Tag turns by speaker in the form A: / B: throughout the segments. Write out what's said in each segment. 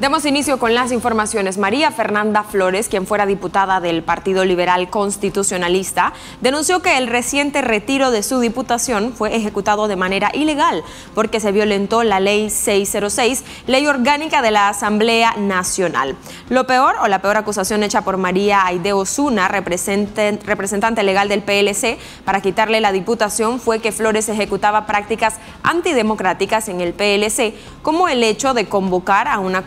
A: Demos inicio con las informaciones. María Fernanda Flores, quien fuera diputada del Partido Liberal Constitucionalista, denunció que el reciente retiro de su diputación fue ejecutado de manera ilegal porque se violentó la Ley 606, Ley Orgánica de la Asamblea Nacional. Lo peor, o la peor acusación hecha por María Aide Osuna, representante legal del PLC, para quitarle la diputación fue que Flores ejecutaba prácticas antidemocráticas en el PLC, como el hecho de convocar a una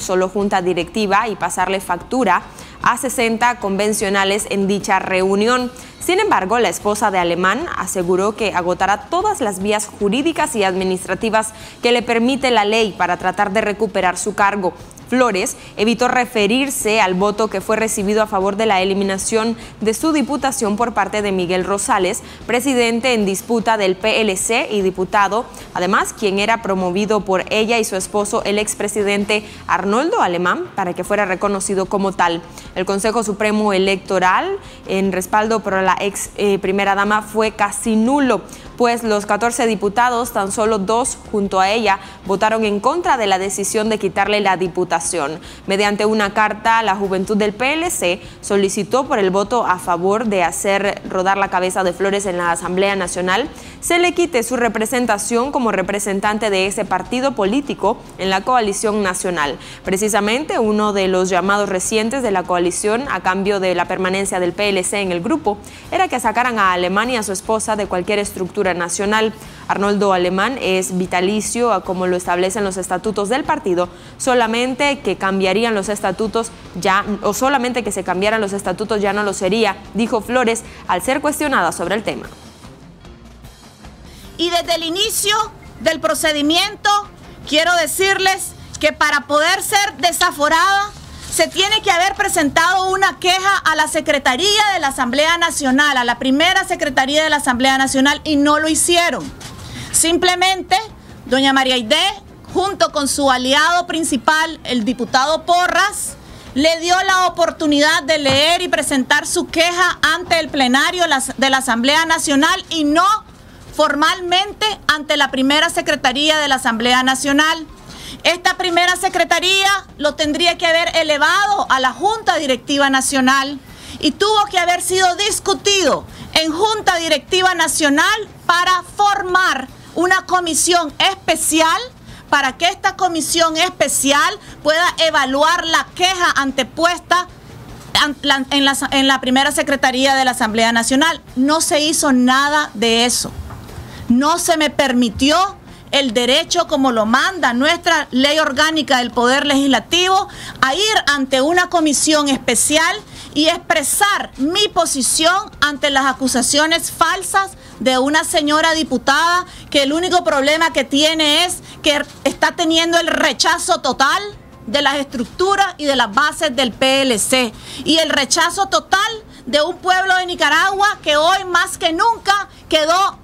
A: solo junta directiva y pasarle factura a 60 convencionales en dicha reunión. Sin embargo, la esposa de Alemán aseguró que agotará todas las vías jurídicas y administrativas que le permite la ley para tratar de recuperar su cargo. Flores evitó referirse al voto que fue recibido a favor de la eliminación de su diputación por parte de Miguel Rosales, presidente en disputa del PLC y diputado, además quien era promovido por ella y su esposo, el expresidente Arnoldo Alemán, para que fuera reconocido como tal. El Consejo Supremo Electoral, en respaldo por la ex eh, primera dama, fue casi nulo pues los 14 diputados, tan solo dos junto a ella, votaron en contra de la decisión de quitarle la diputación. Mediante una carta, la juventud del PLC solicitó por el voto a favor de hacer rodar la cabeza de Flores en la Asamblea Nacional, se le quite su representación como representante de ese partido político en la coalición nacional. Precisamente uno de los llamados recientes de la coalición a cambio de la permanencia del PLC en el grupo era que sacaran a Alemania a su esposa de cualquier estructura nacional. Arnoldo Alemán es vitalicio, como lo establecen los estatutos del partido, solamente que cambiarían los estatutos ya, o solamente que se cambiaran los estatutos ya no lo sería, dijo Flores al ser cuestionada sobre el tema.
B: Y desde el inicio del procedimiento, quiero decirles que para poder ser desaforada, se tiene que haber presentado una queja a la Secretaría de la Asamblea Nacional, a la primera Secretaría de la Asamblea Nacional, y no lo hicieron. Simplemente, doña María Aide, junto con su aliado principal, el diputado Porras, le dio la oportunidad de leer y presentar su queja ante el plenario de la Asamblea Nacional y no formalmente ante la primera Secretaría de la Asamblea Nacional. Esta primera secretaría lo tendría que haber elevado a la Junta Directiva Nacional y tuvo que haber sido discutido en Junta Directiva Nacional para formar una comisión especial para que esta comisión especial pueda evaluar la queja antepuesta en la, primera Secretaría de la Asamblea Nacional. No se hizo nada de eso. No se me permitió el derecho como lo manda nuestra ley orgánica del Poder Legislativo a ir ante una comisión especial y expresar mi posición ante las acusaciones falsas de una señora diputada que el único problema que tiene es que está teniendo el rechazo total de las estructuras y de las bases del PLC y el rechazo total de un pueblo de Nicaragua que hoy más que nunca quedó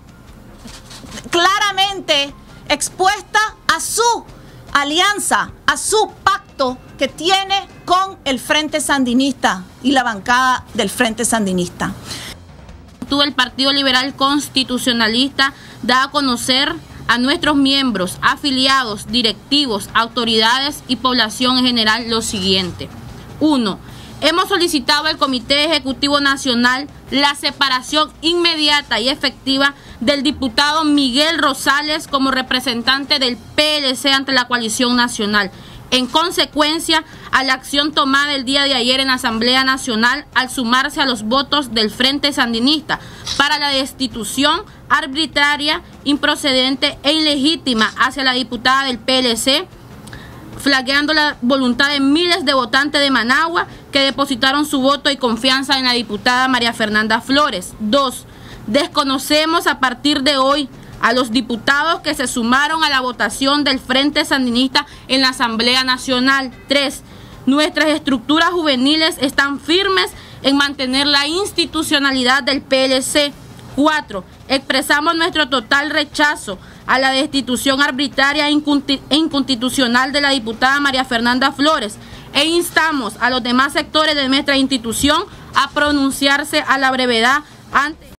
B: claramente expuesta a su alianza, a su pacto que tiene con el Frente Sandinista y la bancada del Frente Sandinista.
C: El Partido Liberal Constitucionalista da a conocer a nuestros miembros, afiliados, directivos, autoridades y población en general lo siguiente. 1. Hemos solicitado al Comité Ejecutivo Nacional la separación inmediata y efectiva del diputado Miguel Rosales como representante del PLC ante la coalición nacional. En consecuencia a la acción tomada el día de ayer en Asamblea Nacional al sumarse a los votos del Frente Sandinista para la destitución arbitraria, improcedente e ilegítima hacia la diputada del PLC, flagueando la voluntad de miles de votantes de Managua que depositaron su voto y confianza en la diputada María Fernanda Flores. Dos, desconocemos a partir de hoy a los diputados que se sumaron a la votación del Frente Sandinista en la Asamblea Nacional. Tres, nuestras estructuras juveniles están firmes en mantener la institucionalidad del PLC. Cuatro, expresamos nuestro total rechazo a la destitución arbitraria e inconstitucional de la diputada María Fernanda Flores e instamos a los demás sectores de nuestra institución a pronunciarse a la brevedad ante